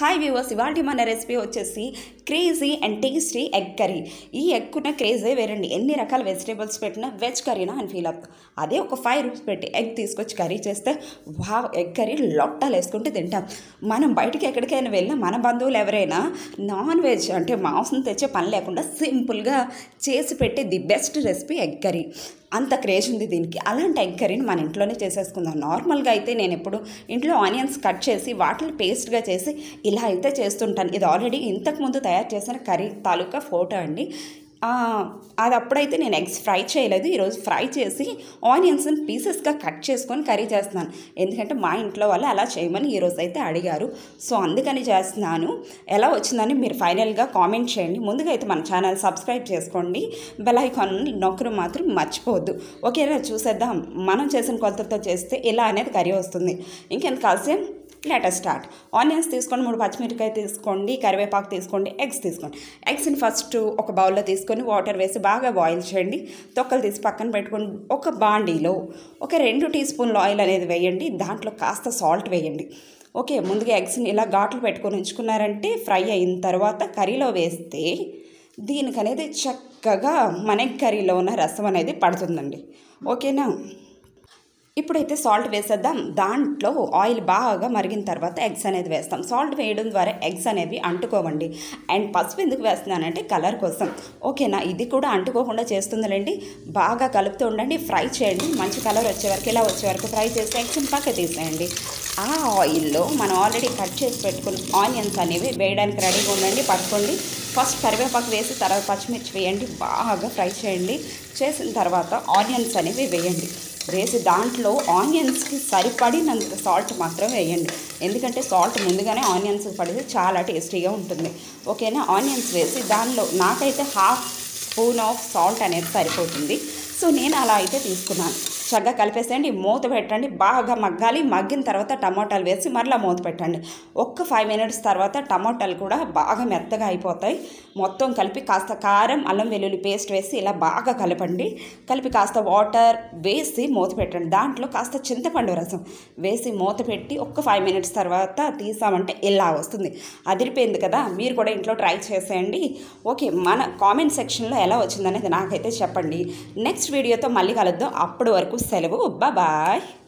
Hi viewers ఇవాళ మన recipe వచ్చేసి crazy and tasty egg curry ఈ ఎగ్కున్న క్రేజే వేరండి. ఎన్ని రకాల వెజిటేబుల్స్ పెట్టినా వెజ్ కర్రీనా అని ఫీల్ అవుతాం అదే ఒక ఫైవ్ రూపీస్ పెట్టి ఎగ్ తీసుకొచ్చి కర్రీ చేస్తే వా ఎగ్ కర్రీ లొట్టాలు వేసుకుంటే తింటాం. మనం బయటికి ఎక్కడికైనా వెళ్ళినా మన బంధువులు ఎవరైనా నాన్ వెజ్ అంటే మాంసం తెచ్చే పని లేకుండా సింపుల్గా చేసి పెట్టే the best recipe egg curry అంత క్రేజ్ ఉంది దీనికి. అలాంటి ఎంకరీని మన ఇంట్లోనే చేసేసుకుందాం. నార్మల్గా అయితే నేను ఎప్పుడు ఇంట్లో ఆనియన్స్ కట్ చేసి వాటిని పేస్ట్గా చేసి ఇలా అయితే చేస్తుంటాను. ఇది ఆల్రెడీ ఇంతకుముందు తయారు చేసిన కర్రీ తాలూకా ఫోటో అండి. అది అప్పుడైతే నేను ఎగ్స్ ఫ్రై చేయలేదు. ఈరోజు ఫ్రై చేసి ఆనియన్స్ని పీసెస్గా కట్ చేసుకొని కర్రీ చేస్తున్నాను. ఎందుకంటే మా ఇంట్లో వాళ్ళు అలా చేయమని ఈరోజు అయితే అడిగారు. సో అందుకని చేస్తున్నాను. ఎలా వచ్చిందని మీరు ఫైనల్గా కామెంట్ చేయండి. ముందుగా అయితే మన ఛానల్ సబ్స్క్రైబ్ చేసుకోండి. బెల్ ఐకాన్ నొక్కరు మాత్రం మర్చిపోవద్దు. ఓకేనా? చూసేద్దాం. మనం చేసిన కొలతతో చేస్తే ఇలా అనేది కర్రీ వస్తుంది. ఇంకెంత కాసేపు లెటర్ స్టార్ట్. ఆనియన్స్ తీసుకోండి మూడు పచ్చిమిరపకాయ తీసుకోండి కరివేపాకు తీసుకోండి ఎగ్స్ తీసుకోండి. ఎగ్స్ని ఫస్ట్ ఒక బౌల్లో తీసుకొని వాటర్ వేసి బాగా బాయిల్ చేయండి. తొక్కలు తీసి పక్కన పెట్టుకొని ఒక బాండీలో ఒక రెండు టీ స్పూన్ల ఆయిల్ అనేది వేయండి. దాంట్లో కాస్త సాల్ట్ వేయండి. ఓకే ముందుగా ఎగ్స్ని ఇలా ఘాట్లు పెట్టుకొని ఉంచుకున్నారంటే ఫ్రై అయిన తర్వాత కర్రీలో వేస్తే దీనికి అనేది చక్కగా మన కర్రీలో ఉన్న రసం అనేది పడుతుందండి. ఓకేనా? ఇప్పుడైతే సాల్ట్ వేసేద్దాం. దాంట్లో ఆయిల్ బాగా మరిగిన తర్వాత ఎగ్స్ అనేది వేస్తాం. సాల్ట్ వేయడం ద్వారా ఎగ్స్ అనేవి అంటుకోవండి. అండ్ పసుపు ఎందుకు వేస్తున్నానంటే కలర్ కోసం. ఓకేనా? ఇది కూడా అంటుకోకుండా చేస్తుందిలేండి. బాగా కలుపుతూ ఉండండి. ఫ్రై చేయండి. మంచి కలర్ వచ్చే వరకు ఇలా వచ్చే వరకు ఫ్రై చేసి ఎగ్స్ని పక్క తీసేయండి. ఆ ఆయిల్లో మనం ఆల్రెడీ కట్ చేసి పెట్టుకున్న ఆనియన్స్ అనేవి వేయడానికి రెడీగా ఉండండి. పట్టుకోండి. ఫస్ట్ కరివేపాకు వేసి తర్వాత పచ్చిమిర్చి వేయండి. బాగా ఫ్రై చేయండి. చేసిన తర్వాత ఆనియన్స్ అనేవి వేయండి. వేసి దాంట్లో ఆనియన్స్కి సరిపడినంత సాల్ట్ మాత్రం వేయండి. ఎందుకంటే సాల్ట్ ముందుగానే ఆనియన్స్ పడితే చాలా టేస్టీగా ఉంటుంది. ఓకేనా? ఆనియన్స్ వేసి దానిలో నాకైతే హాఫ్ స్పూన్ ఆఫ్ సాల్ట్ అనేది సరిపోతుంది. సో నేను అలా అయితే తీసుకున్నాను. చక్కగా కలిపేసేయండి మూత పెట్టండి బాగా మగ్గాలి మగ్గిన తర్వాత టమాటాలు వేసి మరలా మూత పెట్టండి. ఒక్క ఫైవ్ మినిట్స్ తర్వాత టమాటాలు కూడా బాగా మెత్తగా అయిపోతాయి. మొత్తం కలిపి కాస్త కారం అల్లం వెల్లుల్లి పేస్ట్ వేసి ఇలా బాగా కలపండి. కలిపి కాస్త వాటర్ వేసి మూత పెట్టండి. దాంట్లో కాస్త చింతపండు రసం వేసి మూత పెట్టి ఒక్క ఫైవ్ మినిట్స్ తర్వాత తీసామంటే ఇలా వస్తుంది. అదిరిపోయింది కదా మీరు కూడా ఇంట్లో ట్రై చేసేయండి. ఓకే మన కామెంట్ సెక్షన్లో ఎలా వచ్చిందనేది నాకైతే చెప్పండి. నెక్స్ట్ వీడియోతో మళ్ళీ కలుద్దాం. అప్పటి వరకు bu sebebi. Bye bye.